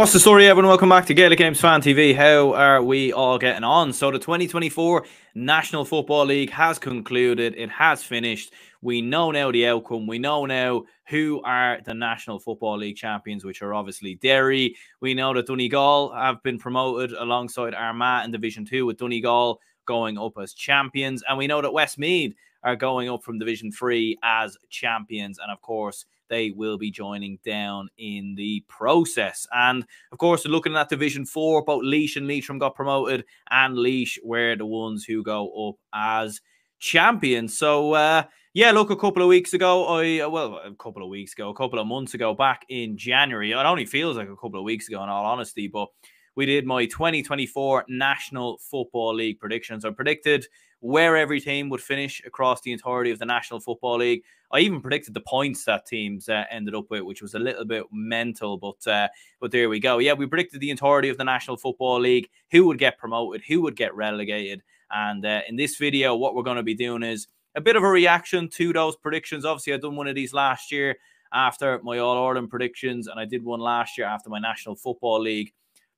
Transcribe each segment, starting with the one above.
What's the story, everyone? Welcome back to Gaelic Games Fan TV. How are we all getting on? So, the 2024 National Football League has concluded, it has finished. We know now the outcome. We know now who are the National Football League champions, which are obviously Derry. We know that Donegal have been promoted alongside Armagh in Division 2, with Donegal going up as champions. And we know that Westmeath are going up from Division 3 as champions. And of course, they will be joining down in the process. And of course, looking at Division 4, both Laois and Leitrim got promoted, and Laois were the ones who go up as champions. So, uh, yeah, look, a couple of weeks ago, I well, a couple of weeks ago, a couple of months ago, back in January, it only feels like a couple of weeks ago, in all honesty, but we did my 2024 National Football League predictions. I predicted where every team would finish across the entirety of the National Football League. I even predicted the points that teams uh, ended up with, which was a little bit mental, but uh, but there we go. Yeah, we predicted the entirety of the National Football League, who would get promoted, who would get relegated, and uh, in this video, what we're going to be doing is a bit of a reaction to those predictions. Obviously, I've done one of these last year after my All Ireland predictions, and I did one last year after my National Football League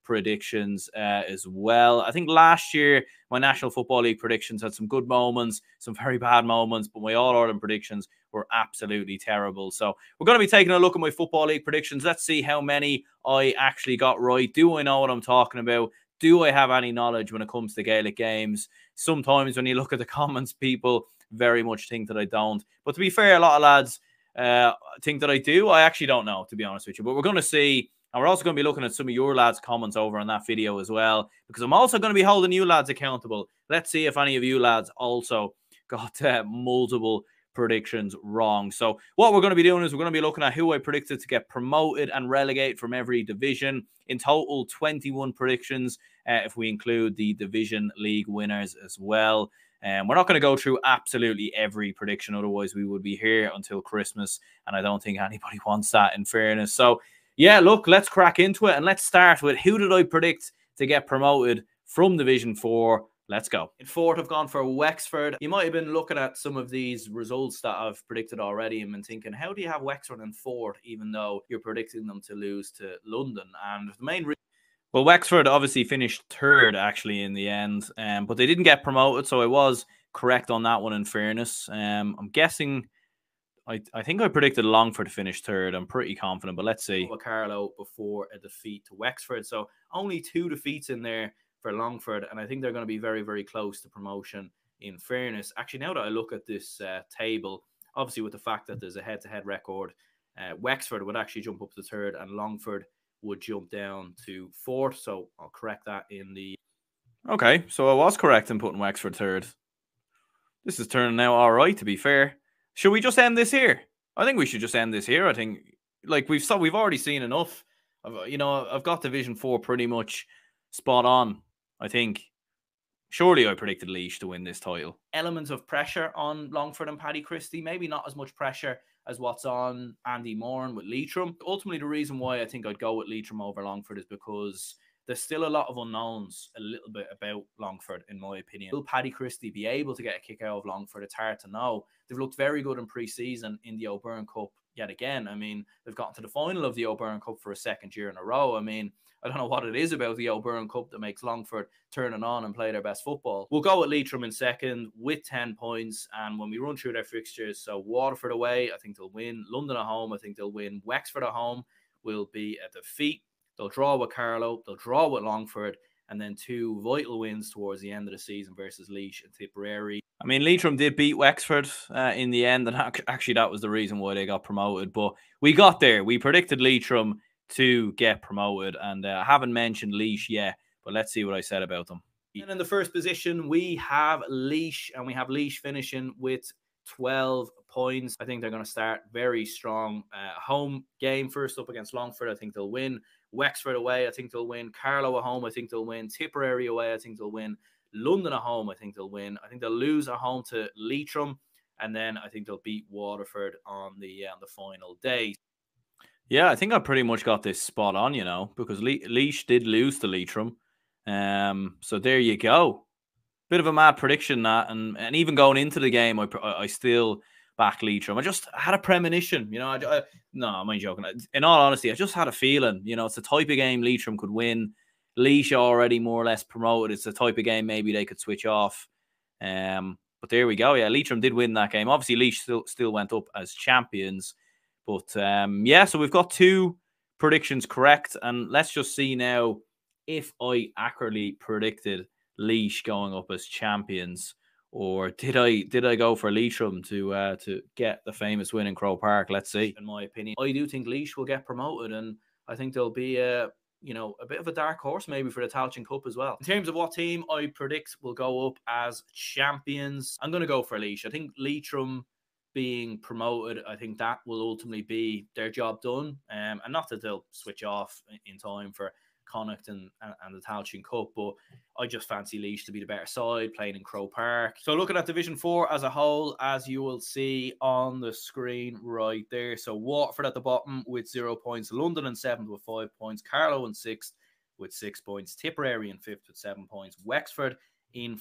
predictions uh, as well. I think last year my National Football League predictions had some good moments, some very bad moments, but my All Ireland predictions were absolutely terrible. So we're going to be taking a look at my Football League predictions. Let's see how many I actually got right. Do I know what I'm talking about? Do I have any knowledge when it comes to Gaelic games? Sometimes when you look at the comments, people very much think that I don't. But to be fair, a lot of lads uh, think that I do. I actually don't know, to be honest with you. But we're going to see and we're also going to be looking at some of your lads' comments over on that video as well, because I'm also going to be holding you lads accountable. Let's see if any of you lads also got uh, multiple predictions wrong. So, what we're going to be doing is we're going to be looking at who I predicted to get promoted and relegate from every division. In total, 21 predictions uh, if we include the division league winners as well. And um, we're not going to go through absolutely every prediction, otherwise, we would be here until Christmas. And I don't think anybody wants that, in fairness. So, yeah, look, let's crack into it and let's start with who did I predict to get promoted from Division 4? Let's go. In fourth, I've gone for Wexford. You might have been looking at some of these results that I've predicted already and been thinking, how do you have Wexford in fourth, even though you're predicting them to lose to London? And the main reason well, Wexford obviously finished third actually in the end, um, but they didn't get promoted, so I was correct on that one. In fairness, um, I'm guessing I, I think I predicted Longford to finish third. I'm pretty confident, but let's see. Carlow before a defeat to Wexford. So only two defeats in there for Longford, and I think they're going to be very, very close to promotion. In fairness, actually, now that I look at this uh, table, obviously with the fact that there's a head-to-head record, uh, Wexford would actually jump up to third, and Longford would jump down to fourth. So I'll correct that in the. Okay, so I was correct in putting Wexford third. This is turning out all right, to be fair. Should we just end this here? I think we should just end this here. I think like we've saw we've already seen enough. You know, I've got Division Four pretty much spot on. I think. Surely I predicted Laois to win this title. Elements of pressure on Longford and Paddy Christie. Maybe not as much pressure as what's on Andy Moran with Leitrim. Ultimately, the reason why I think I'd go with Leitrim over Longford is because there's still a lot of unknowns a little bit about Longford, in my opinion. Will Paddy Christie be able to get a kick out of Longford? It's hard to know. They've looked very good in pre-season in the O'Byrne Cup yet again. I mean, they've gotten to the final of the O'Byrne Cup for a second year in a row. I mean, I don't know what it is about the O'Byrne Cup that makes Longford turn it on and play their best football. We'll go with Leitrim in second with 10 points. And when we run through their fixtures, so Waterford away, I think they'll win. London at home, I think they'll win. Wexford at home will be a defeat. They'll draw with Carlow, they'll draw with Longford, and then two vital wins towards the end of the season versus Laois and Tipperary. I mean, Leitrim did beat Wexford uh, in the end, and actually that was the reason why they got promoted. But we got there. We predicted Leitrim to get promoted, and uh, I haven't mentioned Laois yet, but let's see what I said about them. And in the first position, we have Laois, and we have Laois finishing with 12 points. I think they're going to start very strong. Uh, home game first up against Longford. I think they'll win. Wexford away, I think they'll win. Carlow at home, I think they'll win. Tipperary away, I think they'll win. London at home, I think they'll win. I think they'll lose at home to Leitrim, and then I think they'll beat Waterford on the uh, on the final day. Yeah, I think I pretty much got this spot on, you know, because Le- Laois did lose to Leitrim. Um, so there you go. Bit of a mad prediction that, and and even going into the game, I I still back Leitrim. I just had a premonition, you know. I, I, no, I'm joking. In all honesty, I just had a feeling, you know, it's the type of game Leitrim could win. Laois already more or less promoted. It's the type of game maybe they could switch off. Um, but there we go. Yeah, Leitrim did win that game. Obviously, Laois still still went up as champions. But um, yeah, so we've got two predictions correct, and let's just see now if I accurately predicted Laois going up as champions or did I did I go for Leitrim to uh, to get the famous win in Crow Park? Let's see. In my opinion, I do think Laois will get promoted, and I think there'll be a you know a bit of a dark horse maybe for the Tailteann Cup as well. In terms of what team I predict will go up as champions, I'm going to go for Laois. I think Leitrim being promoted, I think that will ultimately be their job done, um, and not that they'll switch off in time for Connacht and, and, and the Tailteann Cup, but I just fancy Laois to be the better side, playing in Crow Park. So looking at Division 4 as a whole, as you will see on the screen right there. So Waterford at the bottom with zero points, London in seventh with five points, Carlow in sixth with six points, Tipperary in fifth with seven points, Wexford in...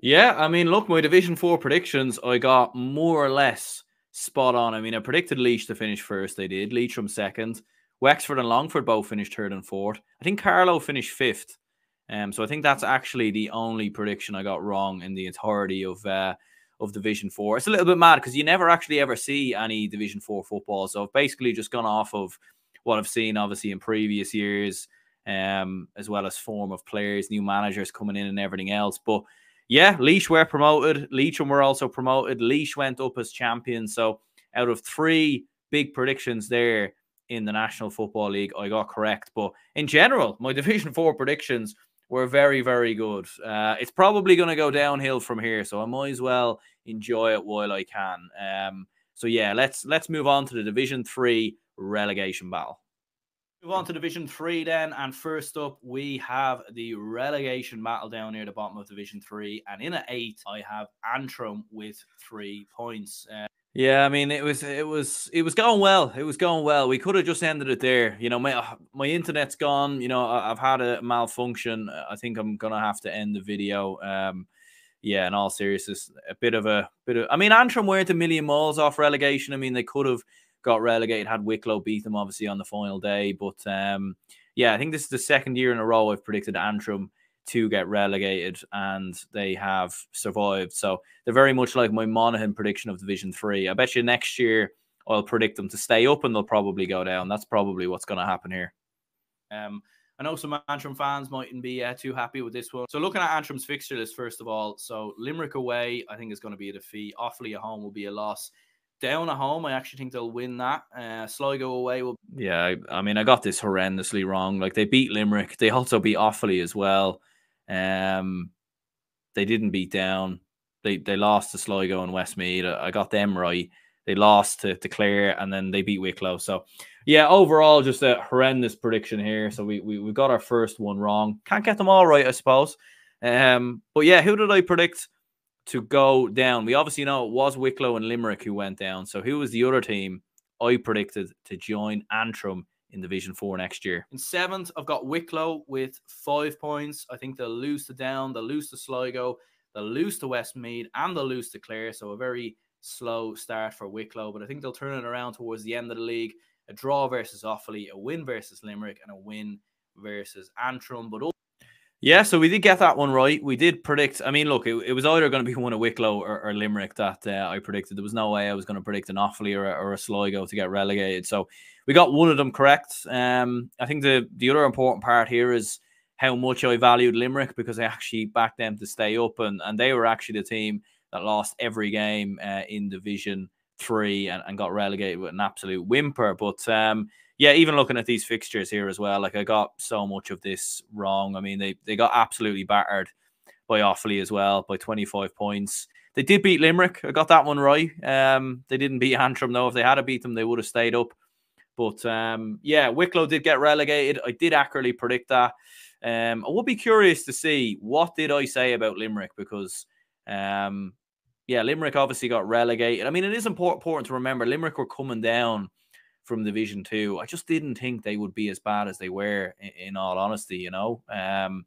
Yeah, I mean, look, my Division 4 predictions, I got more or less spot on. I mean, I predicted Laois to finish first. They did. Leitrim second. Wexford and Longford both finished third and fourth. I think Carlow finished fifth. Um, so I think that's actually the only prediction I got wrong in the entirety of uh, of Division Four. It's a little bit mad because you never actually ever see any Division Four football. So I've basically just gone off of what I've seen, obviously in previous years, um, as well as form of players, new managers coming in, and everything else. But yeah, Laois were promoted. Leitrim were also promoted. Laois went up as champion. So out of three big predictions there, in the National Football League, I got correct. But in general, my Division 4 predictions were very, very good. Uh, it's probably going to go downhill from here, so I might as well enjoy it while I can. Um, so yeah, let's let's move on to the Division 3 relegation battle. Move on to Division 3 then, and first up we have the relegation battle down near the bottom of Division 3, and in at 8 I have Antrim with 3 points. Uh, yeah, I mean it was it was it was going well. It was going well. We could have just ended it there. You know, my my internet's gone. You know, I've had a malfunction. I think I'm gonna have to end the video. Um, yeah, in all seriousness, a bit of a bit of. I mean, Antrim weren't a million miles off relegation. I mean, they could have got relegated had Wicklow beat them obviously on the final day. But um, yeah, I think this is the second year in a row I've predicted Antrim to get relegated, and they have survived. So they're very much like my Monaghan prediction of Division Three. I bet you next year I'll predict them to stay up, and they'll probably go down. That's probably what's going to happen here. Um, I know some Antrim fans mightn't be uh, too happy with this one. So looking at Antrim's fixture list first of all, so Limerick away, I think is going to be a defeat. Offaly at home will be a loss. Down at home, I actually think they'll win that. Uh, Sligo away will. Yeah, I, I mean, I got this horrendously wrong. Like they beat Limerick, they also beat Offaly as well. Um, they didn't beat down. They they lost to Sligo and Westmeath. I got them right. They lost to, to Clare and then they beat Wicklow. So yeah, overall just a horrendous prediction here. So we, we we got our first one wrong. Can't get them all right, I suppose. Um, but yeah, who did I predict to go down? We obviously know it was Wicklow and Limerick who went down. So who was the other team I predicted to join Antrim in Division Four next year. In seventh, I've got Wicklow with five points. I think they'll lose to Down, they'll lose to Sligo, they'll lose to Westmeath, and they'll lose to Clare. So a very slow start for Wicklow, but I think they'll turn it around towards the end of the league. A draw versus Offaly, a win versus Limerick, and a win versus Antrim. But yeah, so we did get that one right. We did predict. I mean, look, it, it was either going to be one of Wicklow or, or Limerick that uh, I predicted. There was no way I was going to predict an Offaly or, or a Sligo to get relegated. So we got one of them correct. Um, I think the the other important part here is how much I valued Limerick because I actually backed them to stay up, and and they were actually the team that lost every game uh, in Division Three and, and got relegated with an absolute whimper. But um, yeah, even looking at these fixtures here as well, like I got so much of this wrong. I mean, they they got absolutely battered by Offaly as well by 25 points. They did beat Limerick. I got that one right. Um, they didn't beat Antrim though. If they had to beat them, they would have stayed up. But um, yeah, Wicklow did get relegated. I did accurately predict that. Um, I would be curious to see what did I say about Limerick because um, yeah, Limerick obviously got relegated. I mean, it is important to remember Limerick were coming down from Division Two. I just didn't think they would be as bad as they were, in, in all honesty, you know. Um,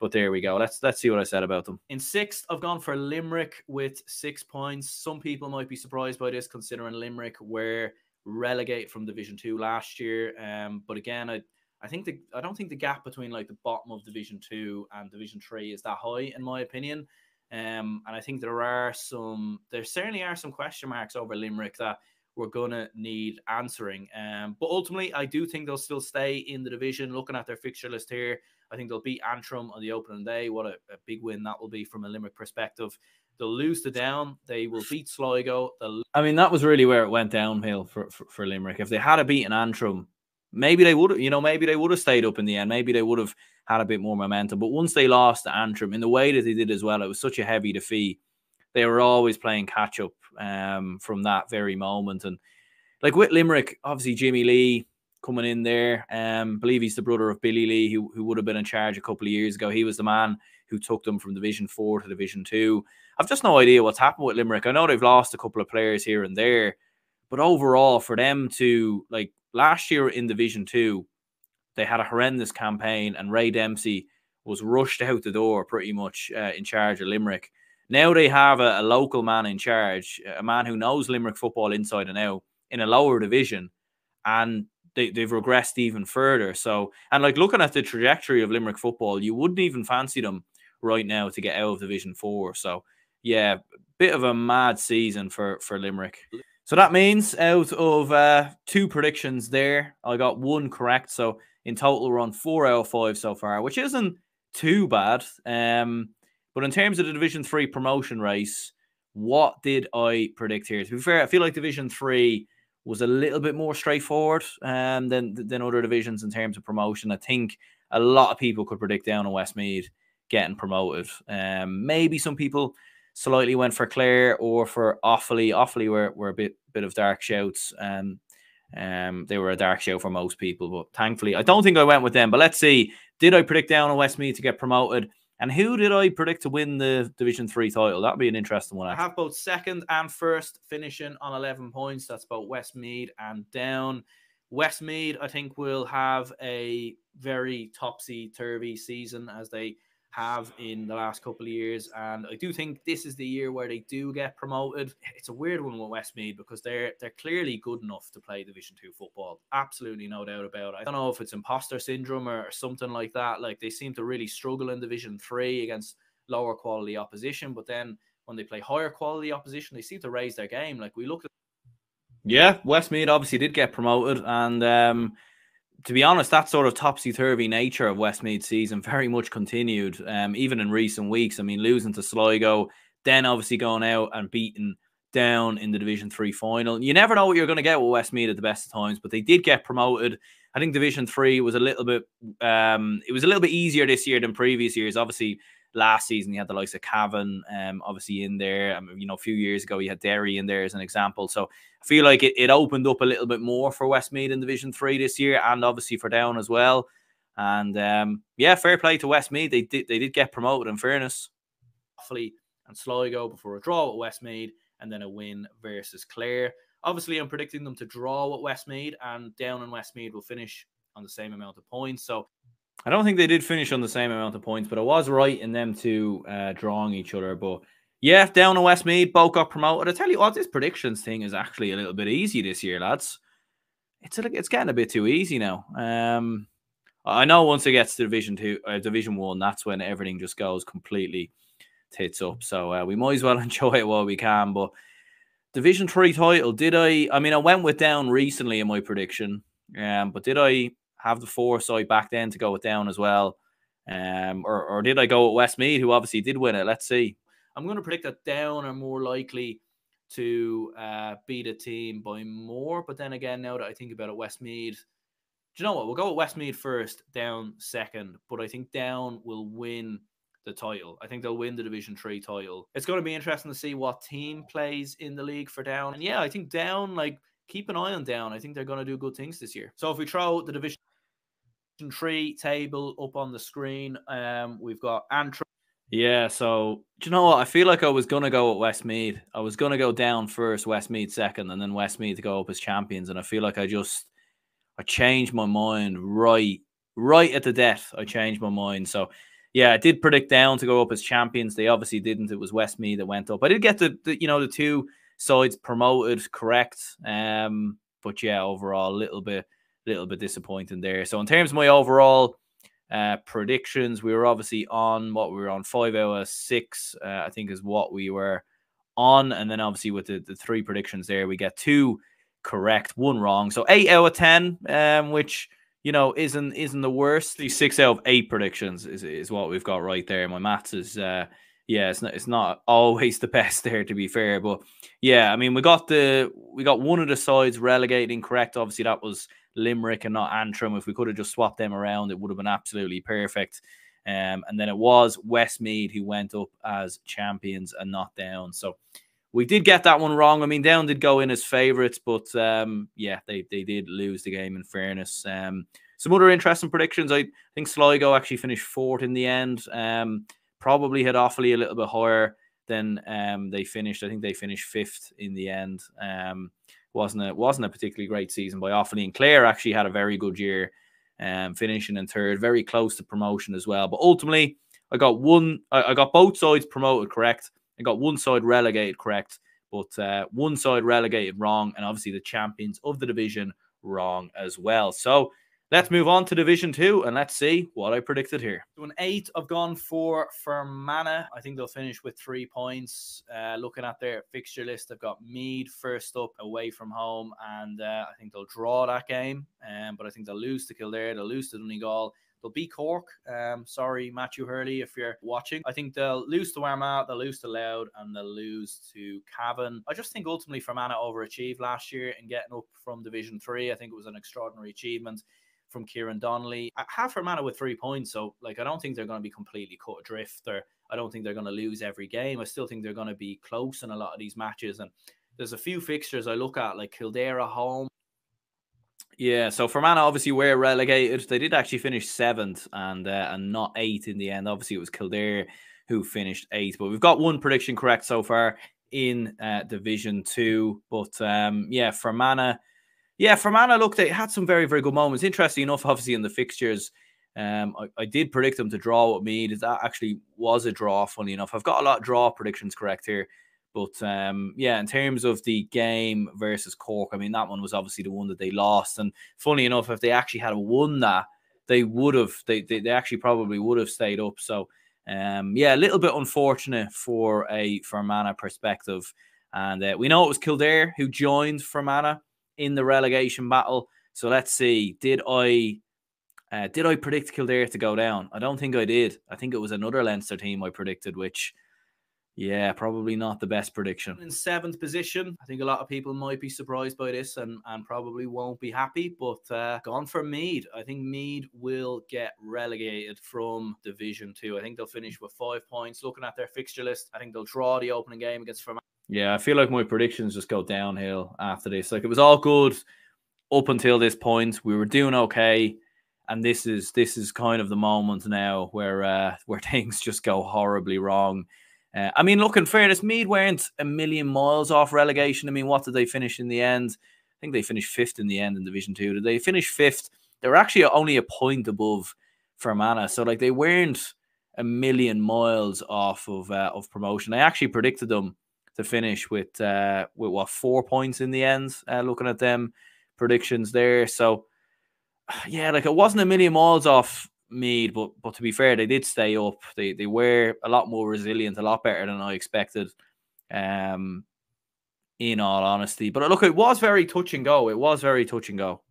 But there we go. Let's let's see what I said about them. In sixth, I've gone for Limerick with six points. Some people might be surprised by this, considering Limerick were relegated from Division Two last year. Um, but again, I I think the I don't think the gap between like the bottom of Division Two and Division Three is that high, in my opinion. Um, and I think there are some, there certainly are some question marks over Limerick that we're going to need answering. Um, but ultimately, I do think they'll still stay in the division. Looking at their fixture list here, I think they'll beat Antrim on the opening day. What a, a big win that will be from a Limerick perspective. They'll lose to Down. They will beat Sligo. They'll... I mean, that was really where it went downhill for, for, for Limerick. If they had a beaten Antrim, maybe they would have, you know, maybe they would have stayed up in the end. Maybe they would have had a bit more momentum. But once they lost to Antrim in the way that they did as well, it was such a heavy defeat. They were always playing catch up um, from that very moment. And like with Limerick, obviously Jimmy Lee coming in there. Um, believe he's the brother of Billy Lee, who, who would have been in charge a couple of years ago. He was the man who took them from Division Four to Division Two. I've just no idea what's happened with Limerick. I know they've lost a couple of players here and there, but overall, for them to like last year in Division Two, they had a horrendous campaign, and Ray Dempsey was rushed out the door pretty much uh, in charge of Limerick. Now they have a, a, local man in charge, a man who knows Limerick football inside and out in a lower division, and they, they've regressed even further. So, and like looking at the trajectory of Limerick football, you wouldn't even fancy them right now to get out of Division Four. So, yeah, bit of a mad season for for Limerick. So that means out of uh, two predictions there, I got one correct. So in total, we're on four out of five so far, which isn't too bad. Um, but in terms of the Division Three promotion race, what did I predict here? To be fair, I feel like Division Three was a little bit more straightforward um, than than other divisions in terms of promotion. I think a lot of people could predict down in Westmeath getting promoted. Um, maybe some people slightly went for Clare or for Offaly. Offaly were, were a bit bit of dark shouts. Um, um, they were a dark show for most people, but thankfully, I don't think I went with them. But let's see. Did I predict down on Westmeath to get promoted? And who did I predict to win the Division Three title? That'd be an interesting one. Actually. I have both second and first finishing on eleven points. That's both Westmeath and down. Westmeath, I think, will have a very topsy turvy season as they have in the last couple of years. And I do think this is the year where they do get promoted. It's a weird one with Westmeath because they're they're clearly good enough to play Division Two football. Absolutely no doubt about it. I don't know if it's imposter syndrome or, something like that. Like they seem to really struggle in Division Three against lower quality opposition, but then when they play higher quality opposition, they seem to raise their game. Like we looked at yeah, Westmeath obviously did get promoted, and um, to be honest, that sort of topsy turvy nature of Westmeath season very much continued, um, even in recent weeks. I mean, losing to Sligo, then obviously going out and beating down in the Division Three final. You never know what you're going to get with Westmeath at the best of times, but they did get promoted. I think Division Three was a little bit, um, it was a little bit easier this year than previous years. Obviously, last season you had the likes of Cavan, um, obviously in there. I you know, a few years ago you had Derry in there as an example. So I feel like it, it opened up a little bit more for Westmeath in Division Three this year, and obviously for Down as well. And um, yeah, fair play to Westmeath. They did they did get promoted. In fairness, Offaly and Sligo before a draw with Westmeath, and then a win versus Clare. Obviously, I'm predicting them to draw with Westmeath, and Down and Westmeath will finish on the same amount of points. So I don't think they did finish on the same amount of points, but I was right in them two uh, drawing each other. But yeah, down in Westmeath, both got promoted. I tell you what, this predictions thing is actually a little bit easy this year, lads. It's a, it's getting a bit too easy now. Um, I know once it gets to Division Two, uh, Division One, that's when everything just goes completely tits up. So uh, we might as well enjoy it while we can. But Division Three title, did I? I mean, I went with down recently in my prediction. Um, but did I have the foresight back then to go with down as well? Um, or, or did I go with Westmeath, who obviously did win it? Let's see. I'm going to predict that down are more likely to uh, beat a team by more. But then again, now that I think about it, Westmeath. do you know what? We'll go with Westmeath first, down second. But I think down will win the title. I think they'll win the Division Three title. It's going to be interesting to see what team plays in the league for down. And yeah, I think down, like, keep an eye on down. I think they're going to do good things this year. So if we throw the Division Three table up on the screen. Um, we've got Antrim. Yeah, so do you know what? I feel like I was gonna go at Westmeath. I was gonna go down first, Westmeath second, and then Westmeath to go up as champions. And I feel like I just I changed my mind right, right at the death. I changed my mind. So yeah, I did predict down to go up as champions. They obviously didn't. It was Westmeath that went up. I did get the, the you know the two sides promoted correct. Um, but yeah, overall, a little bit, little bit disappointing there. So in terms of my overall uh, predictions, we were obviously on what we were on five out of six. Uh, I think is what we were on, and then obviously with the, the three predictions there, we get two correct, one wrong. So eight out of ten, um, which you know isn't isn't the worst. These six out of eight predictions is is what we've got right there. My maths is uh, yeah, it's not it's not always the best there to be fair, but yeah, I mean we got the we got one of the sides relegating correct. Obviously that was Limerick and not Antrim. If we could have just swapped them around, it would have been absolutely perfect. Um, and then it was Westmeath who went up as champions and not down. So we did get that one wrong. I mean, Down did go in as favourites, but um, yeah, they, they did lose the game in fairness. Um, some other interesting predictions. I think Sligo actually finished fourth in the end. Um, probably had Offaly a little bit higher than um, they finished. I think they finished fifth in the end. Um, wasn't a wasn't a particularly great season by Offaly and Clare actually had a very good year, um, finishing in third, very close to promotion as well. But ultimately, I got one. I, I got both sides promoted correct. I got one side relegated correct, but uh, one side relegated wrong, and obviously the champions of the division wrong as well. So Let's move on to Division Two and let's see what I predicted here. So an eight, I've gone for Fermanagh. I think they'll finish with three points. Uh, looking at their fixture list, they've got Meath first up away from home, and uh, I think they'll draw that game. Um, but I think they'll lose to Kildare, they'll lose to Donegal. They'll be Cork. Um, sorry, Matthew Hurley, if you're watching. I think they'll lose to Armagh, they'll lose to Louth, and they'll lose to Cavan. I just think ultimately Fermanagh overachieved last year in getting up from Division Three. I think it was an extraordinary achievement from Kieran Donnelly. Half Fermanagh with three points, so like I don't think they're going to be completely cut adrift. Or I don't think they're going to lose every game. I still think they're going to be close in a lot of these matches. And there's a few fixtures I look at, like Kildare home. Yeah, so Fermanagh obviously were relegated. They did actually finish seventh and uh, and not eighth in the end. Obviously, it was Kildare who finished eighth. But we've got one prediction correct so far in uh, Division Two. But um, yeah, Fermanagh yeah, Fermanagh, look, they had some very, very good moments. Interesting enough, obviously, in the fixtures, um, I, I, did predict them to draw with Meath. That actually was a draw, funny enough. I've got a lot of draw predictions correct here. But um, yeah, in terms of the game versus Cork, I mean, that one was obviously the one that they lost. And funny enough, if they actually had won that, they would have, they, they, they actually probably would have stayed up. So um, yeah, a little bit unfortunate for a Fermanagh perspective. And uh, we know it was Kildare who joined Fermanagh in the relegation battle. So let's see. Did I uh, did I predict Kildare to go down? I don't think I did. I think it was another Leinster team I predicted, which yeah, probably not the best prediction. In seventh position, I think a lot of people might be surprised by this and, and probably won't be happy, but uh, gone for Meath. I think Meath will get relegated from Division Two. I think they'll finish with five points. Looking at their fixture list, I think they'll draw the opening game against Fermanagh. Yeah, I feel like my predictions just go downhill after this. Like it was all good up until this point. We were doing okay, and this is this is kind of the moment now where uh, where things just go horribly wrong. Uh, I mean, look, in fairness, Meath weren't a million miles off relegation. I mean, what did they finish in the end? I think they finished fifth in the end in Division Two. Did they finish fifth? They were actually only a point above Fermanagh, so like they weren't a million miles off of uh, of promotion. I actually predicted them to finish with uh, with what four points in the end. Uh, looking at them predictions there, so yeah, like it wasn't a million miles off Meath, but but to be fair, they did stay up. They they were a lot more resilient, a lot better than I expected. Um, in all honesty, but look, it was very touch and go. It was very touch and go.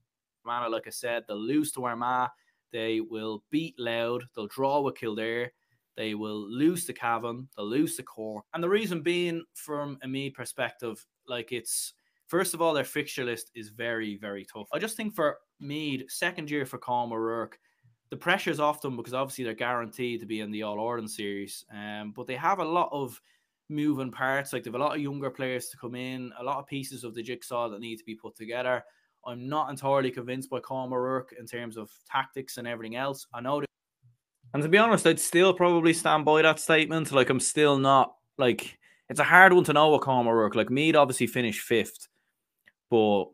Man, like I said, they'll lose to Armagh. They will beat Louth. They'll draw with Kildare. They will lose to Cavan, they'll lose to Cork. And the reason being, from a me perspective, like it's first of all, their fixture list is very, very tough. I just think for Meath, second year for Colm O'Rourke, the pressure's off them because obviously they're guaranteed to be in the All Ireland series. Um, but they have a lot of moving parts. Like they have a lot of younger players to come in, a lot of pieces of the jigsaw that need to be put together. I'm not entirely convinced by Colm O'Rourke in terms of tactics and everything else. I know and to be honest, I'd still probably stand by that statement. Like I'm still not like it's a hard one to know what Colm O'Rourke. Like Meath obviously finished fifth, but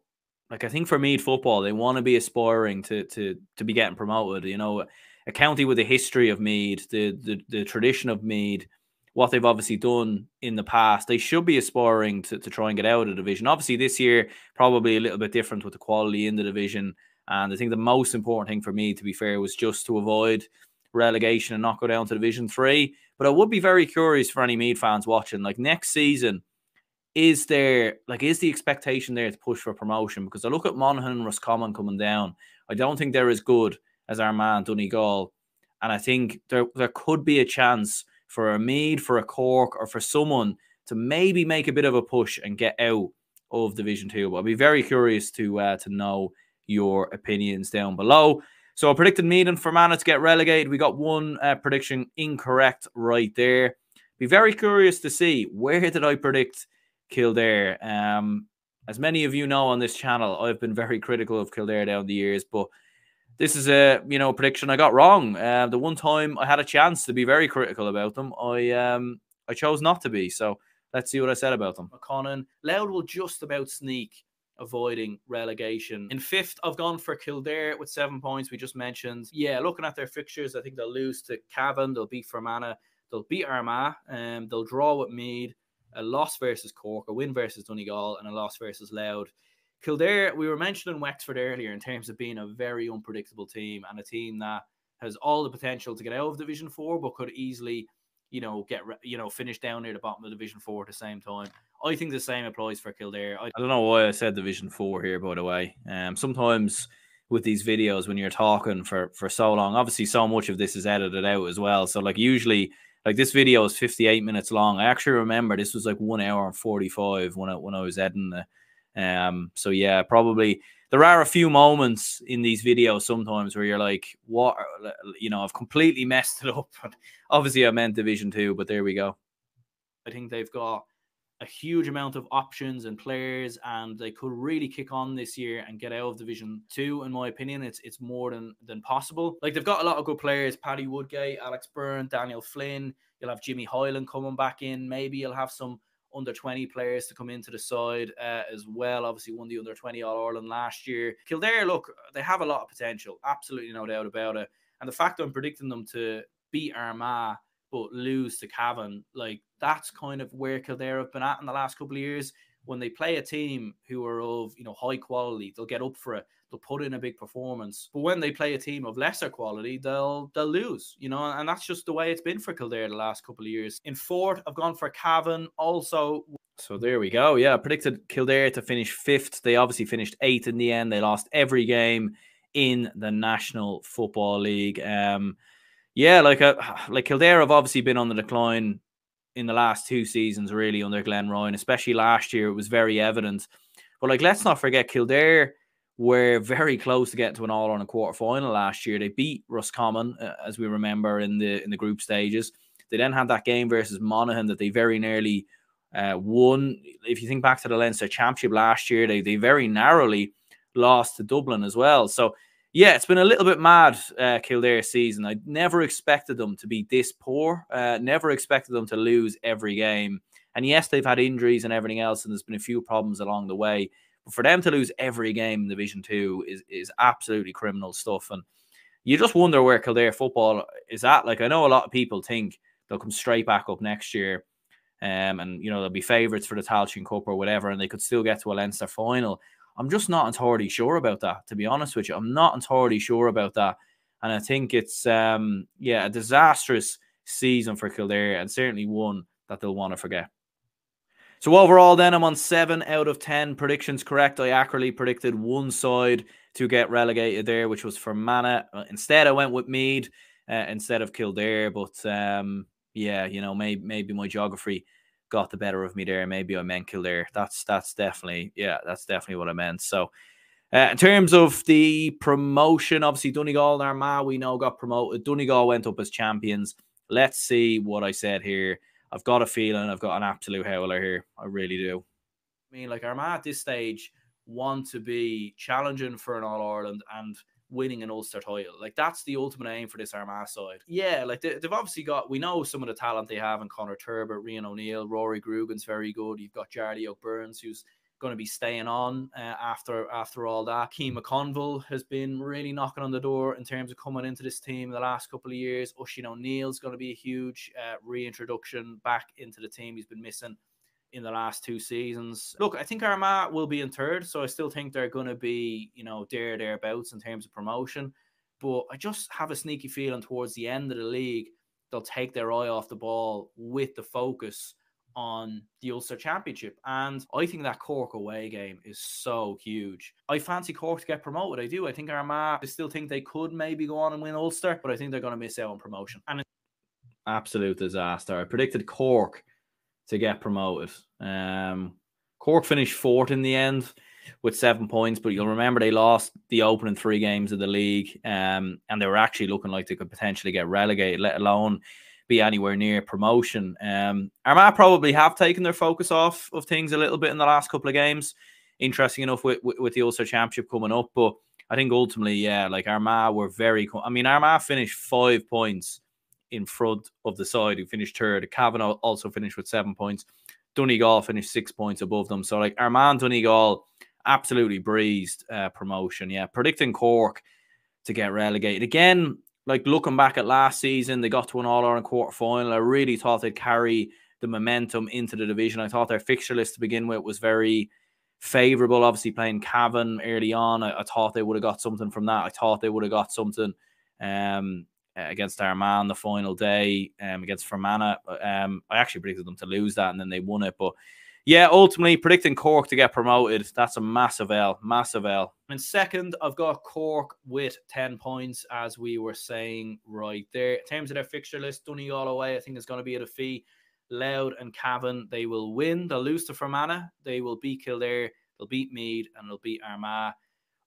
like I think for Meath football, they want to be aspiring to to to be getting promoted. You know, a county with a history of Meath, the, the the tradition of Meath, what they've obviously done in the past, they should be aspiring to, to try and get out of the division. Obviously, this year probably a little bit different with the quality in the division. And I think the most important thing for me, to be fair, was just to avoid relegation and not go down to Division Three. But I would be very curious for any Meath fans watching, like next season, is there like is the expectation there to push for promotion? Because I look at Monaghan and Roscommon coming down. I don't think they're as good as Armagh Donegal. And I think there there could be a chance for a Meath, for a Cork, or for someone to maybe make a bit of a push and get out of Division Two. But I'd be very curious to uh, to know your opinions down below. So I predicted Meath and Fermanagh to get relegated. We got one uh, prediction incorrect right there. Be very curious to see where did I predict Kildare. Um, as many of you know on this channel, I've been very critical of Kildare down the years, but this is a you know prediction I got wrong. Uh, the one time I had a chance to be very critical about them, I um I chose not to be. So let's see what I said about them. McConnon, Louth will just about sneak avoiding relegation. In fifth, I've gone for Kildare with seven points. We just mentioned. Yeah, looking at their fixtures, I think they'll lose to Cavan. They'll beat Fermanagh. They'll beat Armagh. Um, they'll draw with Meath. A loss versus Cork, a win versus Donegal, and a loss versus Louth. Kildare, we were mentioning Wexford earlier in terms of being a very unpredictable team and a team that has all the potential to get out of Division Four, but could easily, you know, get you know finish down near the bottom of Division Four at the same time. I think the same applies for Kildare. I, I don't know why I said Division Four here, by the way. Um, sometimes with these videos when you're talking for for so long, obviously so much of this is edited out as well. So like usually, like this video is 58 minutes long. I actually remember this was like one hour and 45 when I when I was editing the. Um, so yeah, probably there are a few moments in these videos sometimes where you're like, what, you know, I've completely messed it up. Obviously, I meant Division Two, but there we go. I think they've got a huge amount of options and players, and they could really kick on this year and get out of Division Two. In my opinion, it's it's more than than possible. Like they've got a lot of good players: Paddy Woodgate, Alex Byrne, Daniel Flynn. You'll have Jimmy Hyland coming back in. Maybe you'll have some under 20 players to come into the side uh, as well. Obviously, won the under 20 All Ireland last year. Kildare, look, they have a lot of potential. Absolutely no doubt about it. And the fact I'm predicting them to beat Armagh but lose to Cavan, like that's kind of where Kildare have been at in the last couple of years. When they play a team who are of you know high quality, they'll get up for it. They'll put in a big performance. But when they play a team of lesser quality, they'll they'll lose. You know, and that's just the way it's been for Kildare the last couple of years. In fourth, I've gone for Cavan. Also, so there we go. Yeah, I predicted Kildare to finish fifth. They obviously finished eighth in the end. They lost every game in the National Football League. Um, yeah, like a uh, like Kildare have obviously been on the decline in the last two seasons, really under Glenn Ryan, especially last year. It was very evident. But like, let's not forget Kildare were very close to getting to an All Ireland quarter final last year. They beat Roscommon, uh, as we remember in the in the group stages. They then had that game versus Monaghan that they very nearly uh, won. If you think back to the Leinster Championship last year, they they very narrowly lost to Dublin as well. So yeah, it's been a little bit mad, uh, Kildare season. I never expected them to be this poor. Uh, never expected them to lose every game. And yes, they've had injuries and everything else, and there's been a few problems along the way. But for them to lose every game in Division Two is is absolutely criminal stuff. And you just wonder where Kildare football is at. Like I know a lot of people think they'll come straight back up next year, um, and you know they'll be favourites for the Tailteann Cup or whatever, and they could still get to a Leinster final. I'm just not entirely sure about that, to be honest with you. I'm not entirely sure about that. And I think it's, um, yeah, a disastrous season for Kildare and certainly one that they'll want to forget. So overall, then I'm on seven out of 10 predictions correct. I accurately predicted one side to get relegated there, which was Fermanagh. Uh, instead, I went with Meath uh, instead of Kildare. But um, yeah, you know, maybe, maybe my geography got the better of me there. Maybe I meant Kildare. That's that's definitely yeah, that's definitely what I meant. So. Uh, in terms of the promotion, obviously Donegal and Armagh, we know got promoted. Donegal went up as champions. Let's see what I said here. I've got a feeling I've got an absolute howler here. I really do. I mean, like Armagh at this stage want to be challenging for an All Ireland and winning an Ulster title. Like that's the ultimate aim for this Armagh side. Yeah, like they, have obviously got. We know some of the talent they have in Conor Turbitt, Rian O'Neill, Rory Grugan's very good. You've got Jarly Óg Burns, who's going to be staying on uh, after after all that. Keane McConville has been really knocking on the door in terms of coming into this team in the last couple of years. Oisin O'Neill's going to be a huge uh, reintroduction back into the team. He's been missing in the last two seasons. Look, I think Armagh will be in third, so I still think they're going to be, you know, there thereabouts in terms of promotion. But I just have a sneaky feeling towards the end of the league, they'll take their eye off the ball with the focus on the Ulster Championship. And I think that Cork away game is so huge. I fancy Cork to get promoted. I do. I think Armagh, I still think they could maybe go on and win Ulster, but I think they're going to miss out on promotion. And absolute disaster. I predicted Cork to get promoted. Um, Cork finished fourth in the end with seven points, but you'll remember they lost the opening three games of the league, um, and they were actually looking like they could potentially get relegated, let alone be anywhere near promotion. Um, Armagh probably have taken their focus off of things a little bit in the last couple of games. Interesting enough with, with, with the Ulster Championship coming up, but I think ultimately, yeah, like Armagh were very. I mean, Armagh finished five points in front of the side who finished third. Cavan also finished with seven points. Donegal finished six points above them. So like Armagh and Donegal absolutely breezed uh, promotion. Yeah, predicting Cork to get relegated again like looking back at last season, they got to an All Ireland quarter final. I really thought they'd carry the momentum into the division. I thought their fixture list to begin with was very favourable. Obviously, playing Cavan early on, I, I thought they would have got something from that. I thought they would have got something um, against Armagh the final day um, against Fermanagh. Um, I actually predicted them to lose that, and then they won it. But yeah, ultimately predicting Cork to get promoted. That's a massive L, massive L. And second, I've got Cork with 10 points, as we were saying right there. In terms of their fixture list, Donegal away, I think is going to be a defeat. Louth and Cavan, they will win. They'll lose to Fermanagh. They will beat Kildare. They'll beat Meath and they'll beat Armagh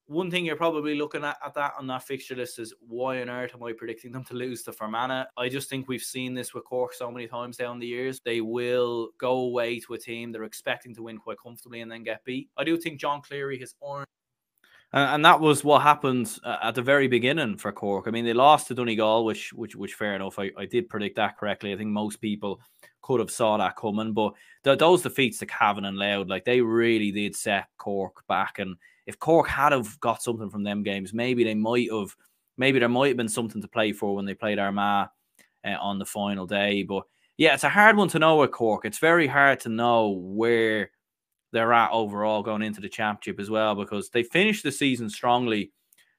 one thing you're probably looking at, at that on that fixture list is why on earth am I predicting them to lose to Fermanagh? I just think we've seen this with Cork so many times down the years. They will go away to a team they're expecting to win quite comfortably and then get beat. I do think John Cleary has earned. And that was what happened uh, at the very beginning for Cork. I mean, they lost to Donegal, which, which, which, fair enough. I, I did predict that correctly. I think most people could have saw that coming. But the, those defeats to Cavan and Louth, like they really did set Cork back. And if Cork had have got something from them games, maybe they might have, maybe there might have been something to play for when they played Armagh uh, on the final day. But yeah, it's a hard one to know with Cork. It's very hard to know where they're at overall going into the championship as well because they finished the season strongly,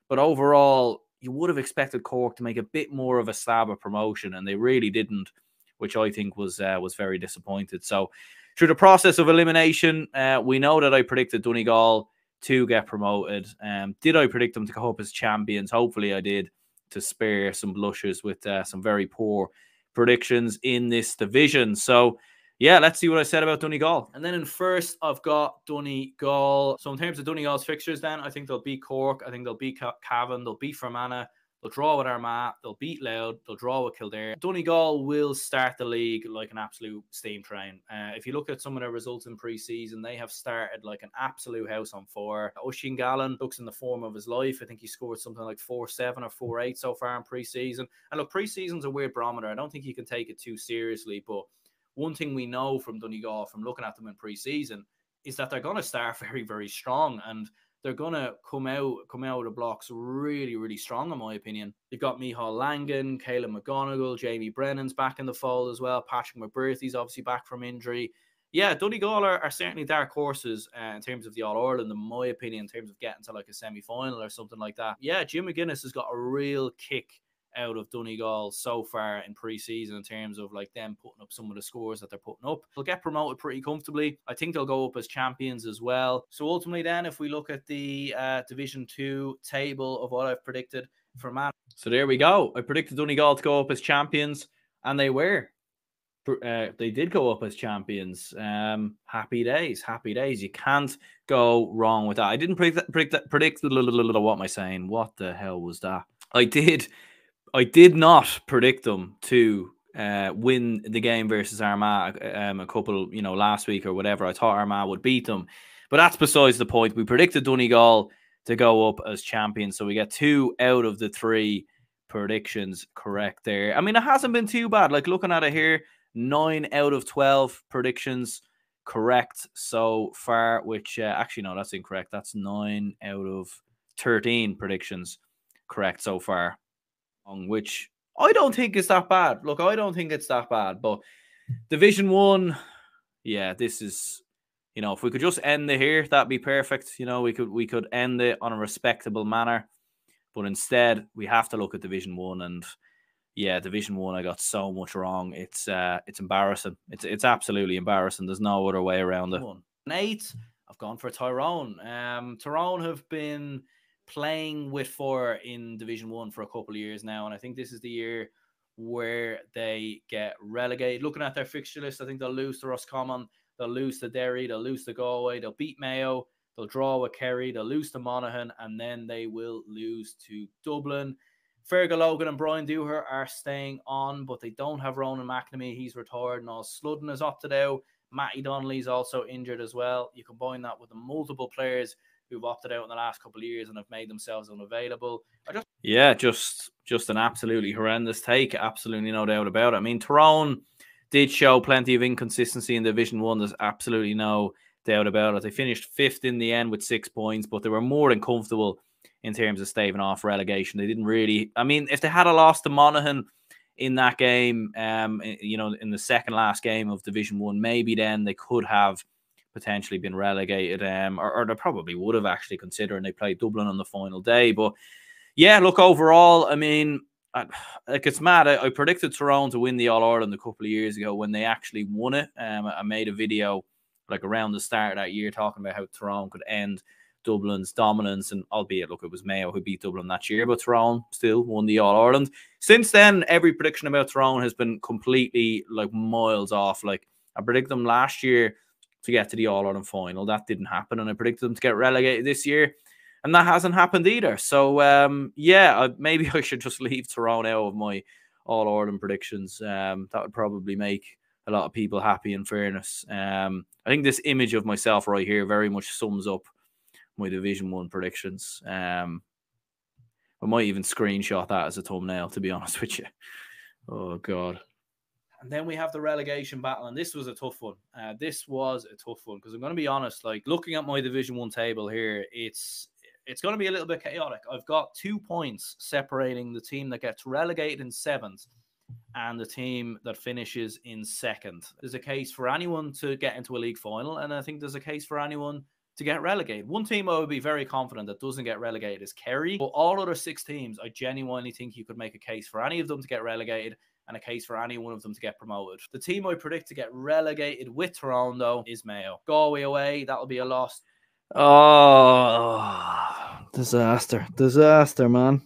but overall you would have expected Cork to make a bit more of a stab of promotion, and they really didn't, which I think was uh, was very disappointed. So through the process of elimination, uh, we know that I predicted Donegal to get promoted. Um, did I predict them to go up as champions? Hopefully, I did to spare some blushes with uh, some very poor predictions in this division. So, yeah, let's see what I said about Donegal. And then in first, I've got Donegal. So, in terms of Donegal's fixtures, then I think they'll beat Cork. I think they'll beat Cavan. They'll beat Fermanagh. They'll draw with Armagh. They'll beat Louth. They'll draw with Kildare. Donegal will start the league like an absolute steam train. Uh, if you look at some of their results in pre-season, they have started like an absolute house on four. Oisín Gallen looks in the form of his life. I think he scored something like four seven or four eight so far in pre-season. And look, pre-season's a weird barometer. I don't think you can take it too seriously. But one thing we know from Donegal from looking at them in pre-season is that they're going to start very very strong and they're gonna come out come out of the blocks really really strong in my opinion. You've got Micheál Langan, Caleb McGonigal, Jamie Brennan's back in the fold as well. Patrick McBrearty's obviously back from injury. Yeah, Donegal are, are certainly dark horses uh, in terms of the All Ireland, in my opinion, in terms of getting to like a semi final or something like that. Yeah, Jim McGuinness has got a real kick out of Donegal so far in pre-season in terms of like them putting up some of the scores that they're putting up. They'll get promoted pretty comfortably. I think they'll go up as champions as well. So ultimately, then, if we look at the uh, Division Two table of what I've predicted for Man, so there we go. I predicted Donegal to go up as champions, and they were. Uh, they did go up as champions. Um, happy days, happy days. You can't go wrong with that. I didn't predict predict predict. What am I saying? What the hell was that? I did I did not predict them to uh, win the game versus Armagh um, a couple, you know, last week or whatever. I thought Armagh would beat them, but that's besides the point. We predicted Donegal to go up as champions, so we get two out of the three predictions correct there. I mean, it hasn't been too bad. Like looking at it here, nine out of twelve predictions correct so far, which uh, actually, no, that's incorrect. That's nine out of 13 predictions correct so far, which I don't think it's that bad. Look, I don't think it's that bad, but Division One, yeah, this is you know, if we could just end it here, that'd be perfect. You know, we could we could end it on a respectable manner. But instead, we have to look at Division One, and yeah, Division One, I got so much wrong. It's uh, it's embarrassing. It's it's absolutely embarrassing. There's no other way around it. Eight, I've gone for Tyrone. Um, Tyrone have been playing with four in Division One for a couple of years now, and I think this is the year where they get relegated. Looking at their fixture list, I think they'll lose to Roscommon. They'll lose to Derry. They'll lose to Galway. They'll beat Mayo. They'll draw with Kerry. They'll lose to Monaghan. And then they will lose to Dublin. Fergal Logan and Brian Dooher are staying on, but they don't have Ronan McNamee. He's retired. And Niall Sludden is opted out. Matty Donnelly's also injured as well. You combine that with the multiple players who've opted out in the last couple of years and have made themselves unavailable. I Just- yeah, just just an absolutely horrendous take. Absolutely no doubt about it. I mean, Tyrone did show plenty of inconsistency in Division One. There's absolutely no doubt about it. They finished fifth in the end with six points, but they were more than comfortable in terms of staving off relegation. They didn't really. I mean, if they had a loss to Monaghan in that game, um, you know, in the second last game of Division One, maybe then they could have potentially been relegated. Um, or, or they probably would have actually considering they played Dublin on the final day. But yeah, look overall, I mean, I, like it's mad. I, I, predicted Tyrone to win the All Ireland a couple of years ago when they actually won it. Um, I made a video like around the start of that year talking about how Tyrone could end Dublin's dominance, and albeit look, it was Mayo who beat Dublin that year, but Tyrone still won the All Ireland. Since then, every prediction about Tyrone has been completely like miles off. Like I predicted them last year to get to the All Ireland final, that didn't happen, and I predicted them to get relegated this year and that hasn't happened either. So um, yeah, I, maybe I should just leave Tyrone out of my All Ireland predictions. Um, that would probably make a lot of people happy. In fairness, um, I think this image of myself right here very much sums up my Division One predictions. Um, I might even screenshot that as a thumbnail, to be honest with you. Oh God. And then we have the relegation battle, and this was a tough one. Uh, this was a tough one because I'm going to be honest. Like looking at my Division One table here, it's it's going to be a little bit chaotic. I've got two points separating the team that gets relegated in seventh and the team that finishes in second. There's a case for anyone to get into a league final, and I think there's a case for anyone to get relegated. One team I would be very confident that doesn't get relegated is Kerry. But all other six teams, I genuinely think you could make a case for any of them to get relegated and a case for any one of them to get promoted. The team I predict to get relegated with Tyrone is Mayo. Galway away, that'll be a loss. Oh, disaster, disaster, man.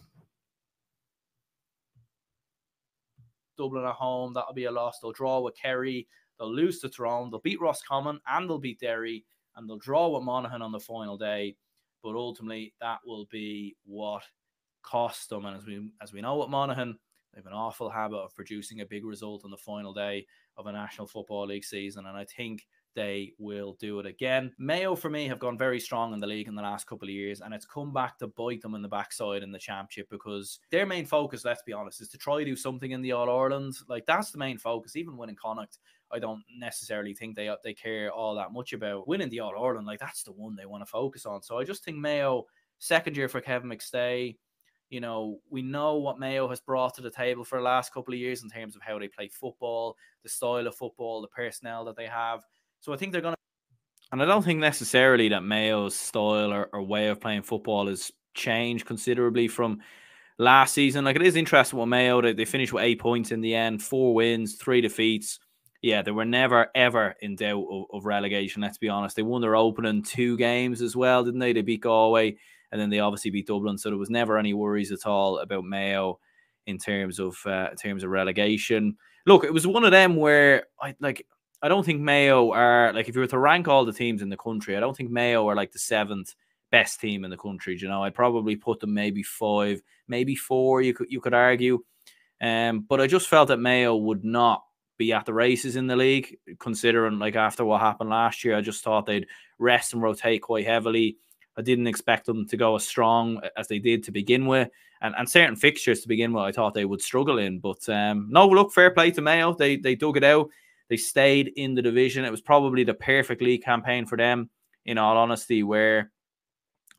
Dublin at home, that'll be a loss. They'll draw with Kerry, they'll lose to Tyrone, they'll beat Roscommon, and they'll beat Derry, and they'll draw with Monaghan on the final day. But ultimately, that will be what cost them. And as we as we know, with Monaghan, they have an awful habit of producing a big result on the final day of a National Football League season, and I think they will do it again. Mayo, for me, have gone very strong in the league in the last couple of years, and it's come back to bite them in the backside in the championship because their main focus, let's be honest, is to try to do something in the All Ireland. Like that's the main focus. Even winning Connacht, I don't necessarily think they they care all that much about winning the All Ireland. Like that's the one they want to focus on. So I just think Mayo, second year for Kevin McStay. You know, we know what Mayo has brought to the table for the last couple of years in terms of how they play football, the style of football, the personnel that they have. So I think they're going to. And I don't think necessarily that Mayo's style or, or way of playing football has changed considerably from last season. Like it is interesting what Mayo they, they finished with eight points in the end, four wins, three defeats. Yeah, they were never ever in doubt of, of, relegation. Let's be honest. They won their opening two games as well, didn't they? They beat Galway and then they obviously beat Dublin. So there was never any worries at all about Mayo in terms of uh, in terms of relegation. Look, it was one of them where I like I don't think Mayo are like if you were to rank all the teams in the country, I don't think Mayo are like the seventh best team in the country. You know, I'd probably put them maybe five, maybe four. You could you could argue, um, but I just felt that Mayo would not be at the races in the league, considering like after what happened last year. I just thought they'd rest and rotate quite heavily. I didn't expect them to go as strong as they did to begin with, and, and certain fixtures to begin with, I thought they would struggle in. But um, no, look, fair play to Mayo. They they dug it out They stayed in the division. It was probably the perfect league campaign for them, in all honesty, where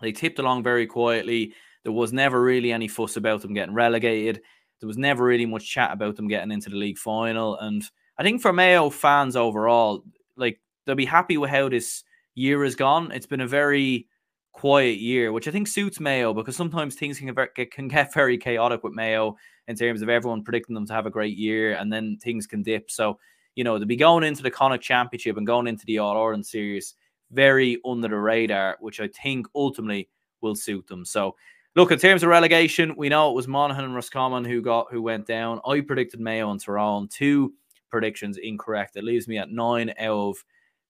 they tipped along very quietly. There was never really any fuss about them getting relegated. There was never really much chat about them getting into the league final. And I think for Mayo fans overall, like they'll be happy with how this year has gone. It's been a very quiet year, which I think suits Mayo because sometimes things can get, can get very chaotic with Mayo in terms of everyone predicting them to have a great year and then things can dip. So, you know, to be going into the Connacht Championship and going into the All Ireland Series very under the radar, which I think ultimately will suit them. So, look, in terms of relegation, we know it was Monaghan and Roscommon who got who went down. I predicted Mayo and Tyrone. Two predictions incorrect. It leaves me at nine out of